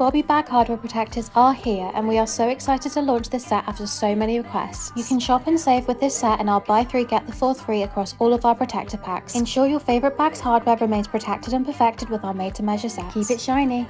Bobby bag hardware protectors are here and we are so excited to launch this set after so many requests. You can shop and save with this set and our buy three get the fourth free across all of our protector packs. Ensure your favourite bag's hardware remains protected and perfected with our made to measure sets. Keep it shiny!